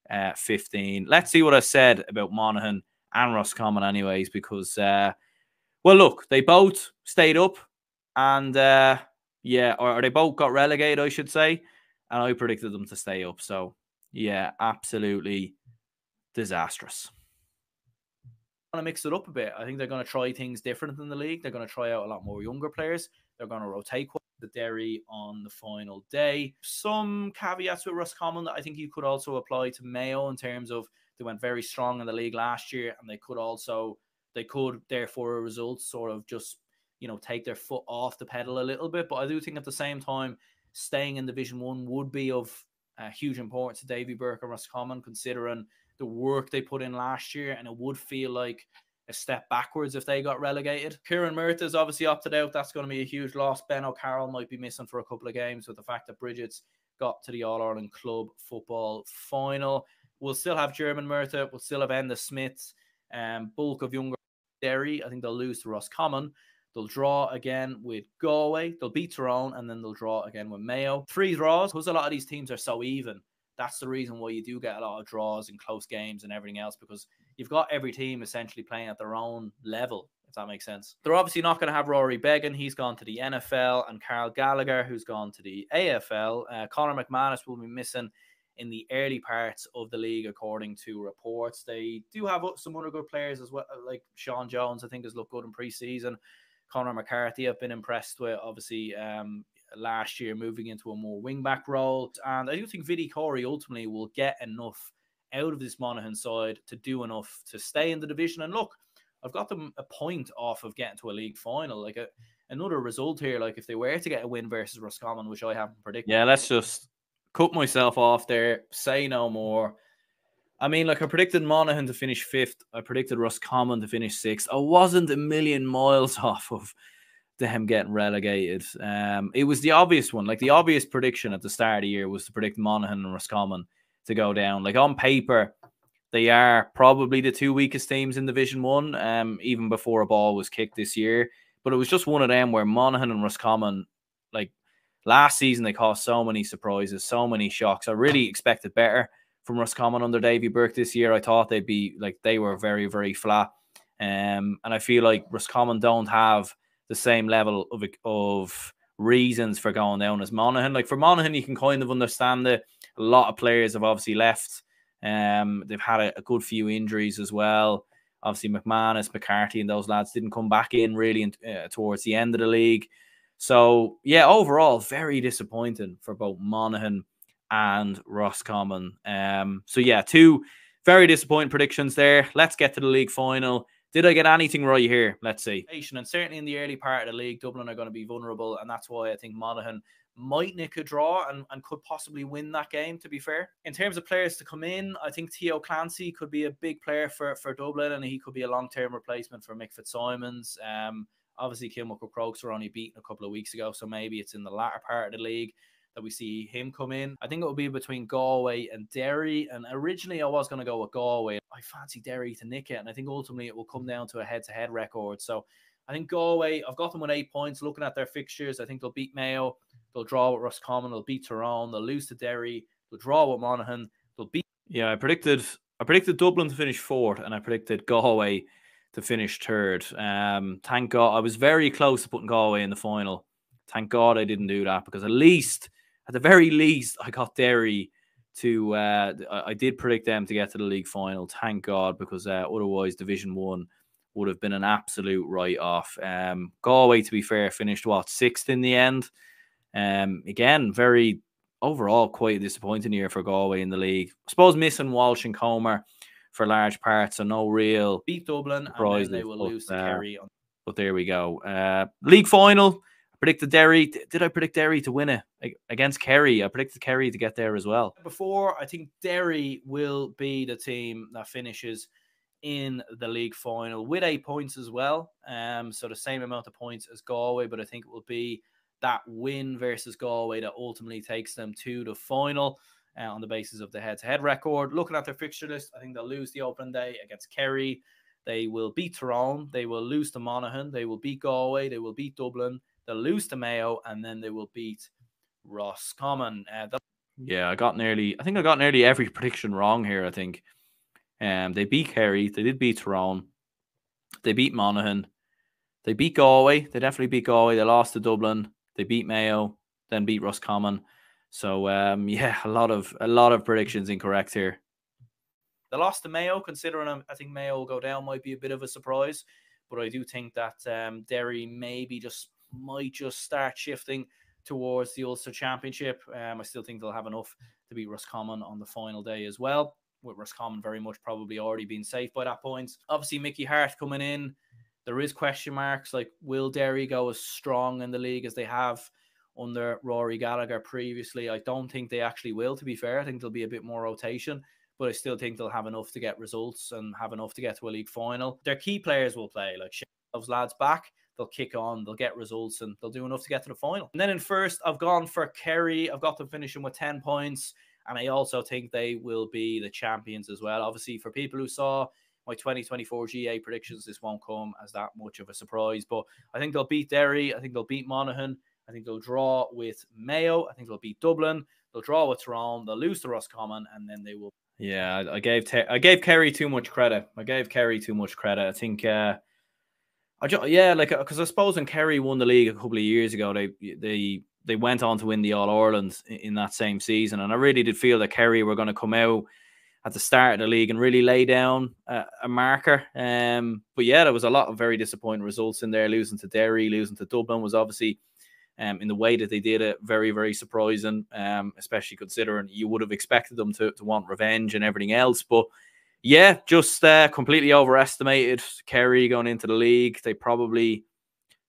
uh, 15. Let's see what I said about Monaghan and Roscommon, anyways, because, uh, well, look, they both stayed up and, uh, yeah, or, or they both got relegated, I should say. And I predicted them to stay up. So, yeah, absolutely disastrous. Want to mix it up a bit. I think they're going to try things different in the league. They're going to try out a lot more younger players. They're going to rotate the Derry on the final day. Some caveats with Roscommon that I think you could also apply to Mayo in terms of they went very strong in the league last year, and they could also they could therefore results sort of just you know take their foot off the pedal a little bit. But I do think at the same time, staying in Division One would be of uh, huge importance to Davy Burke and Roscommon, considering the work they put in last year, and it would feel like a step backwards if they got relegated. Kieran Murtagh is obviously opted out. That's going to be a huge loss. Ben O'Carroll might be missing for a couple of games with the fact that Brigid's got to the All Ireland Club football final. We'll still have Diarmuid Murtagh. We'll still have Enda Smiths. Um, bulk of younger Derry. I think they'll lose to Roscommon. They'll draw again with Galway. They'll beat Tyrone and then they'll draw again with Mayo. Three draws because a lot of these teams are so even that's the reason why you do get a lot of draws and close games and everything else because you've got every team essentially playing at their own level, if that makes sense. They're obviously not going to have Rory Beggan. He's gone to the NFL, and Carl Gallagher, who's gone to the AFL. Uh, Conor McManus will be missing in the early parts of the league, according to reports. They do have some other good players as well, like Sean Jones, I think, has looked good in preseason. Conor McCarthy, I've been impressed with. Obviously, um, last year, moving into a more wingback role. And I do think Vinny Corey ultimately will get enough out of this Monaghan side to do enough to stay in the division. And look, I've got them a point off of getting to a league final. Like a, another result here, like if they were to get a win versus Roscommon, which I haven't predicted. Yeah, let's just cut myself off there, say no more. I mean, like I predicted Monaghan to finish fifth. I predicted Roscommon to finish sixth. I wasn't a million miles off of them getting relegated. Um, it was the obvious one, like the obvious prediction at the start of the year was to predict Monaghan and Roscommon to go down. Like on paper, they are probably the two weakest teams in Division One, um, even before a ball was kicked this year. But it was just one of them where Monaghan and Roscommon, last season, they caused so many surprises, so many shocks. I really expected better from Roscommon under Davy Burke this year. I thought they'd be like they were very, very flat. Um, and I feel like Roscommon don't have the same level of of reasons for going down as Monaghan. Like for Monaghan, you can kind of understand it. A lot of players have obviously left. Um, they've had a, a good few injuries as well. Obviously, McManus, McCarthy, and those lads didn't come back in really in, uh, towards the end of the league. So yeah, overall, very disappointing for both Monaghan and Roscommon. Um, so yeah, two very disappointing predictions there. Let's get to the league final. Did I get anything right here? Let's see. And certainly in the early part of the league, Dublin are going to be vulnerable, and that's why I think Monaghan might nick a draw and, and could possibly win that game, to be fair. In terms of players to come in, I think Theo Clancy could be a big player for, for Dublin and he could be a long term replacement for Mick Fitzsimons. Um, obviously, Kilmacud Crokes were only beaten a couple of weeks ago, so maybe it's in the latter part of the league that we see him come in. I think it will be between Galway and Derry. And originally, I was going to go with Galway. I fancy Derry to nick it, and I think ultimately it will come down to a head-to-head record. So I think Galway. I've got them with eight points. Looking at their fixtures, I think they'll beat Mayo. They'll draw with Roscommon. They'll beat Tyrone. They'll lose to Derry. They'll draw with Monaghan. They'll beat. Yeah, I predicted. I predicted Dublin to finish fourth, and I predicted Galway to finish third. Um, thank God I was very close to putting Galway in the final. Thank God I didn't do that because at least at the very least, I got Derry to. Uh, I did predict them to get to the league final. Thank God, because uh, otherwise, Division One would have been an absolute write off. Um, Galway, to be fair, finished what sixth in the end. Um, again, very overall quite a disappointing year for Galway in the league. I suppose missing Walsh and Comer for large parts, so no real beat Dublin, and they will but, lose to uh, Kerry. But there we go. Uh, league final. I predicted Derry. Did I predict Derry to win it against Kerry? I predicted Kerry to get there as well. Before, I think Derry will be the team that finishes in the league final with eight points as well. Um, so the same amount of points as Galway, but I think it will be that win versus Galway that ultimately takes them to the final uh, on the basis of the head-to-head record. Looking at their fixture list, I think they'll lose the opening day against Kerry. They will beat Tyrone. They will lose to Monaghan. They will beat Galway. They will beat Dublin. They'll lose to Mayo, and then they will beat Roscommon. Uh, yeah, I got nearly. I think I got nearly every prediction wrong here. I think. Um, they beat Kerry. They did beat Tyrone. They beat Monaghan. They beat Galway. They definitely beat Galway. They lost to Dublin. They beat Mayo. Then beat Roscommon. So um, yeah, a lot of a lot of predictions incorrect here. The loss to Mayo, considering I think Mayo will go down, might be a bit of a surprise. But I do think that um, Derry maybe just might just start shifting towards the Ulster Championship. Um, I still think they'll have enough to beat Roscommon on the final day as well with Roscommon very much probably already being safe by that point. Obviously, Mickey Harte coming in. There is question marks like will Derry go as strong in the league as they have under Rory Gallagher previously? I don't think they actually will. To be fair, I think there'll be a bit more rotation, but I still think they'll have enough to get results and have enough to get to a league final. Their key players will play like those lads back. They'll kick on, they'll get results, and they'll do enough to get to the final. And then in first, I've gone for Kerry. I've got them finishing with 10 points. And I also think they will be the champions as well. Obviously, for people who saw my 2024 GAA predictions, this won't come as that much of a surprise. But I think they'll beat Derry. I think they'll beat Monaghan. I think they'll draw with Mayo. I think they'll beat Dublin. They'll draw with Tyrone. They'll lose to Roscommon, and then they will. Yeah, I gave Ter- I gave Kerry too much credit. I gave Kerry too much credit. I think. Uh, I just, yeah, like because I suppose when Kerry won the league a couple of years ago, they they they went on to win the All Ireland in that same season. And I really did feel that Kerry were going to come out at the start of the league and really lay down a, a marker. Um, but yeah, there was a lot of very disappointing results in there. Losing to Derry, losing to Dublin was obviously um, in the way that they did it very, very surprising, um, especially considering you would have expected them to, to want revenge and everything else. But yeah, just uh, completely overestimated Kerry going into the league. They probably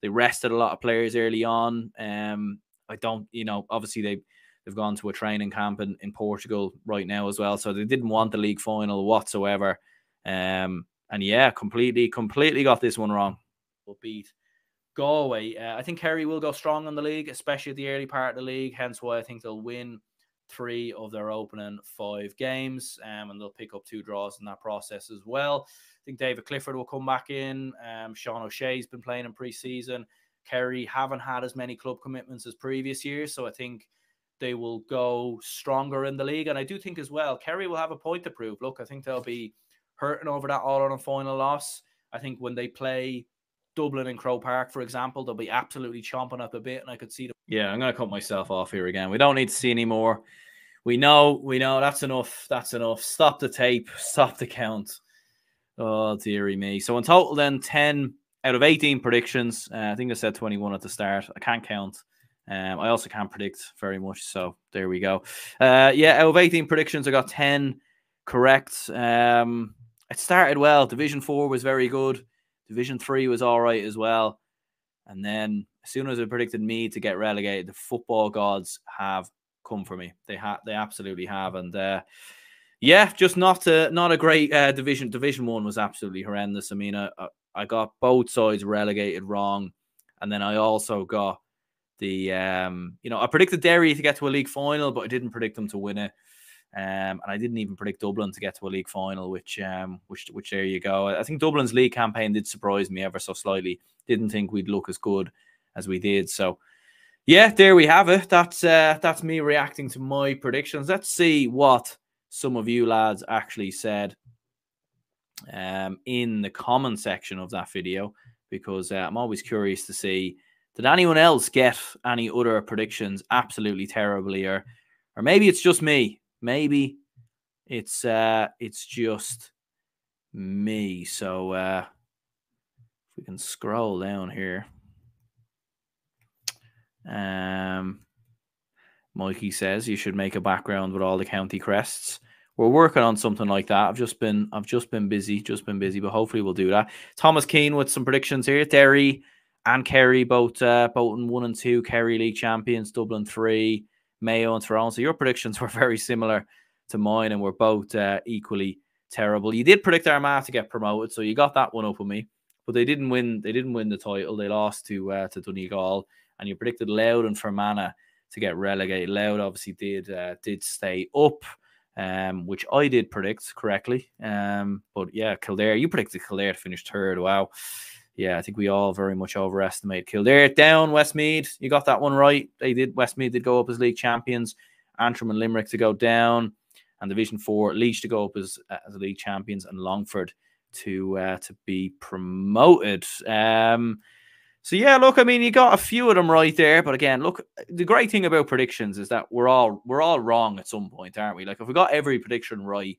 they rested a lot of players early on. Um, I don't, you know, obviously they they've gone to a training camp in, in Portugal right now as well, so they didn't want the league final whatsoever. Um, and yeah, completely, completely got this one wrong. Will beat Galway. Uh, I think Kerry will go strong in the league, especially at the early part of the league. Hence why I think they'll win three of their opening five games, um, and they'll pick up two draws in that process as well. I think David Clifford will come back in. Um, Sean O'Shea's been playing in pre-season. Kerry haven't had as many club commitments as previous years, so I think they will go stronger in the league. And I do think as well, Kerry will have a point to prove. Look, I think they'll be hurting over that All Ireland final loss. I think when they play Dublin and Croke Park, for example, they'll be absolutely chomping at the bit, and I could see them. Yeah, I'm going to cut myself off here again. We don't need to see any more. We know, we know that's enough. That's enough. Stop the tape. Stop the count. Oh, dearie me. So in total, then 10 out of 18 predictions, uh, I think I said 21 at the start. I can't count. Um, I also can't predict very much. So there we go. Uh, yeah, out of 18 predictions, I got 10 correct. Um, it started well. Division 4 was very good. Division 3 was all right as well. And then as soon as I predicted me to get relegated, the football gods have come for me. They have, they absolutely have. And uh, yeah, just not a not a great uh, division. Division one was absolutely horrendous. I mean, I, I got both sides relegated wrong, and then I also got the um, you know, I predicted Derry to get to a league final, but I didn't predict them to win it. Um, and I didn't even predict Dublin to get to a league final, which um, which which there you go. I think Dublin's league campaign did surprise me ever so slightly. Didn't think we'd look as good as we did. So yeah, there we have it. That's uh, that's me reacting to my predictions. Let's see what some of you lads actually said um, in the comment section of that video because uh, I'm always curious to see did anyone else get any other predictions absolutely terribly or or maybe it's just me maybe it's uh it's just me so uh if we can scroll down here um Mikey says you should make a background with all the county crests. We're working on something like that. I've just been I've just been busy, just been busy, but hopefully we'll do that. Thomas Keane with some predictions here. Derry and Kerry both uh Bolton one and two, Kerry League champions, Dublin three, Mayo and Tyrone. So your predictions were very similar to mine, and we're both uh, equally terrible. You did predict Armagh to get promoted, so you got that one up with me. But they didn't win. They didn't win the title. They lost to uh, to Donegal, and you predicted Louth and Fermanagh to get relegated. Louth obviously did uh, did stay up, um, which I did predict correctly. Um, but yeah, Kildare, you predicted Kildare to finish third. Wow. Yeah, I think we all very much overestimate Kildare. Down Westmeath, you got that one right. They did. Westmeath did go up as league champions. Antrim and Limerick to go down and Division Four, Laois to go up as, as league champions, and Longford to uh, to be promoted. Um, so yeah, look, I mean, you got a few of them right there, but again, look, the great thing about predictions is that we're all we're all wrong at some point, aren't we? Like if we got every prediction right,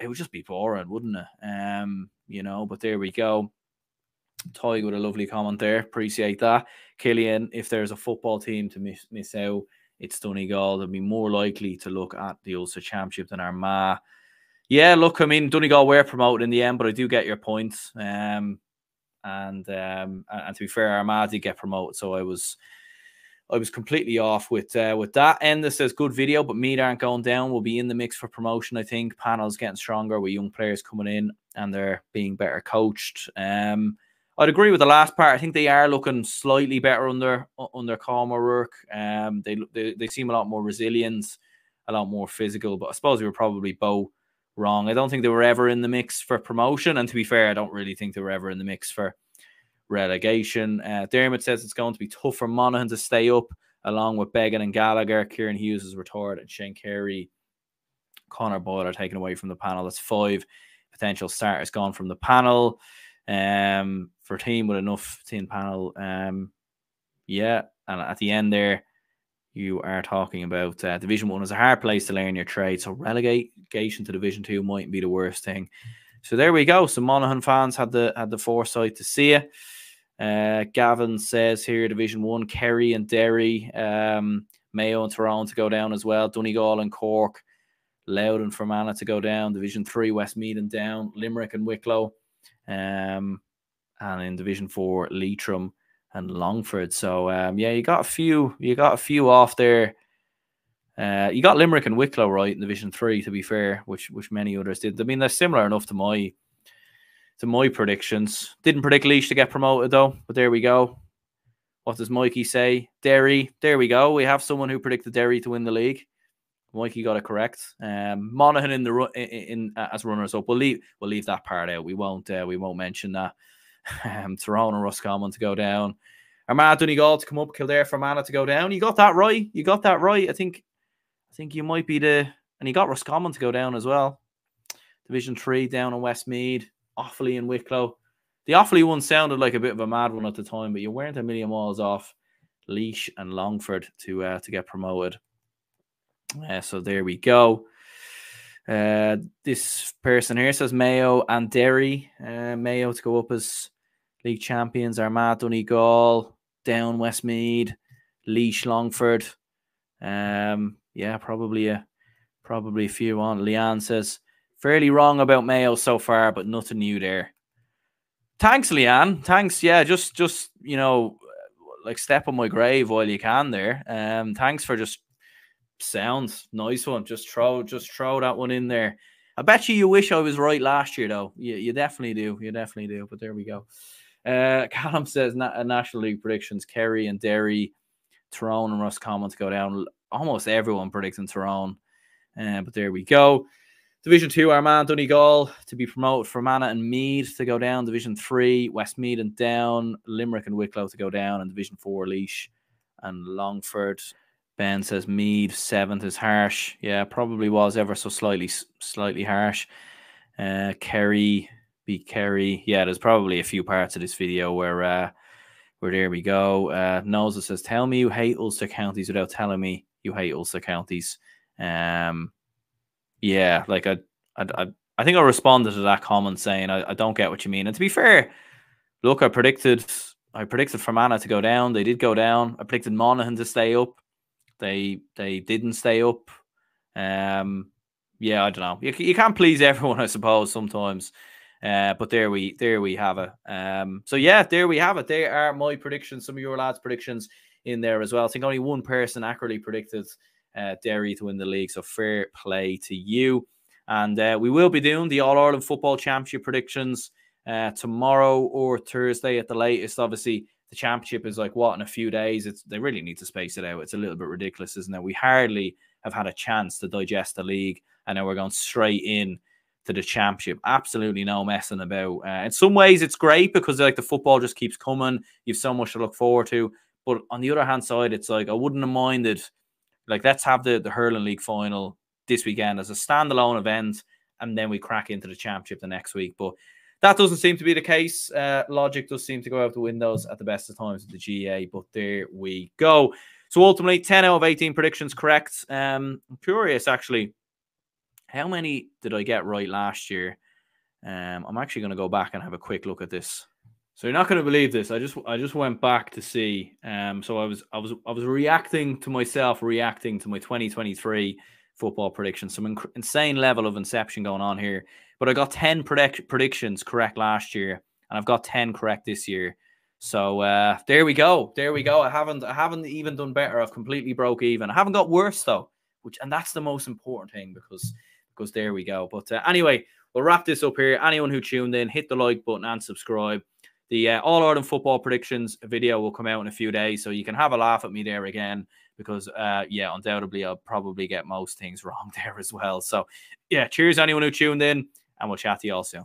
it would just be boring, wouldn't it? Um, you know, but there we go. Toy with a lovely comment there. Appreciate that. Killian, if there's a football team to miss, miss out, it's Donegal. They'll be more likely to look at the Ulster Championship than Armagh. Yeah, look, I mean, Donegal were promoted in the end, but I do get your point. Um, and um, and to be fair, Armagh did get promoted, so I was I was completely off with uh, with that. And this says good video, but Meath aren't going down. We'll be in the mix for promotion. I think panels getting stronger with young players coming in, and they're being better coached. Um, I'd agree with the last part. I think they are looking slightly better under under Colm O'Rourke. Um, they, they they seem a lot more resilient, a lot more physical. But I suppose we were probably both wrong. I don't think they were ever in the mix for promotion. And to be fair, I don't really think they were ever in the mix for relegation. Uh, Dermot says it's going to be tough for Monaghan to stay up, along with Beggan and Gallagher. Kieran Hughes is retired, and Shane Carey, Connor Boyle are taken away from the panel. That's five potential starters gone from the panel. Um, for a team with enough team panel. Um, yeah, and at the end there, you are talking about uh, Division One is a hard place to learn your trade, so relegation to Division Two mightn't be the worst thing. So there we go. So Monaghan fans had the had the foresight to see it. Uh, Gavin says here, Division One, Kerry and Derry, um, Mayo and Tyrone to go down as well. Donegal and Cork, Louth and Fermanagh to go down. Division Three, Westmeath and down. Limerick and Wicklow. Um, and in Division Four, Leitrim and Longford. So um, yeah, you got a few, you got a few off there. Uh, you got Limerick and Wicklow right in Division Three, to be fair, which which many others did. I mean, they're similar enough to my to my predictions. Didn't predict Laois to get promoted though, but there we go. What does Mikey say? Derry. There we go. We have someone who predicted Derry to win the league. Mikey got it correct. Um, Monaghan in the in, in, as runners up. We'll leave we'll leave that part out. We won't uh, we won't mention that um, Tyrone and Roscommon to go down. Armagh Donegal to come up, Kildare for Fermanagh to go down. You got that right. You got that right. I think I think you might be the and you got Roscommon to go down as well. Division three down in Westmeath, Offaly and Wicklow. The Offaly one sounded like a bit of a mad one at the time, but you weren't a million miles off Laois and Longford to uh, to get promoted. Uh, so there we go. Uh, this person here says Mayo and Derry. Uh, Mayo to go up as league champions. Armagh, Donegal, down Westmeath, Laois, Longford. Um, yeah, probably a probably a few on. Leanne says fairly wrong about Mayo so far, but nothing new there. Thanks, Leanne. Thanks. Yeah, just just you know, like step on my grave while you can there. Um, thanks for just sounds nice one. Just throw just throw that one in there. I bet you you wish I was right last year though. You, you definitely do. You definitely do. But there we go. Uh, Callum says na- National League predictions: Kerry and Derry, Tyrone and Roscommon to go down. Almost everyone predicting Tyrone. Uh, but there we go. Division two, Armagh Donegal to be promoted. Fermanagh and Meath to go down. Division three, Westmeath and down. Limerick and Wicklow to go down. And Division four, Laois and Longford. Ben says Meath seventh is harsh. Yeah, probably was ever so slightly slightly harsh. Uh, Kerry be Kerry. Yeah, there's probably a few parts of this video where uh, where there we go. Uh, Noza says, "Tell me you hate Ulster counties without telling me you hate Ulster counties." Um, yeah, like I, I, I think I responded to that comment saying I, I don't get what you mean. And to be fair, look, I predicted I predicted Fermanagh to go down. They did go down. I predicted Monaghan to stay up. They they didn't stay up. Um, yeah, I don't know. You, you can't please everyone, I suppose, sometimes. Uh, but there we there we have it. Um, so yeah, there we have it. There are my predictions. Some of your lads' predictions in there as well. I think only one person accurately predicted uh, Derry to win the league. So fair play to you. And uh, we will be doing the All Ireland Football Championship predictions uh, tomorrow or Thursday at the latest. Obviously, the championship is like what in a few days. It's they really need to space it out. It's a little bit ridiculous, isn't it? We hardly have had a chance to digest the league, and now we're going straight in to the championship. Absolutely no messing about. Uh, in some ways, it's great because like the football just keeps coming. You've so much to look forward to. But on the other hand side, it's like I wouldn't have minded. Like let's have the the hurling league final this weekend as a standalone event, and then we crack into the championship the next week. But that doesn't seem to be the case. Uh, logic does seem to go out the windows at the best of times with the GAA, but there we go. So ultimately, 10 out of 18 predictions correct. Um, I'm curious actually, how many did I get right last year? Um, I'm actually going to go back and have a quick look at this. So you're not going to believe this. I just I just went back to see. Um, so I was I was I was reacting to myself, reacting to my 2023 football predictions. Some inc- insane level of inception going on here. But I got 10 predict- predictions correct last year, and I've got 10 correct this year. So uh, there we go. There we go. I haven't I haven't even done better. I've completely broke even. I haven't got worse though, which and that's the most important thing because because there we go. But uh, anyway, we'll wrap this up here. Anyone who tuned in, hit the like button and subscribe. The uh, All Ireland football predictions video will come out in a few days, so you can have a laugh at me there again because uh, yeah, undoubtedly I'll probably get most things wrong there as well. So yeah, cheers anyone who tuned in, and we'll chat to you all soon.